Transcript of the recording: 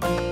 Bye.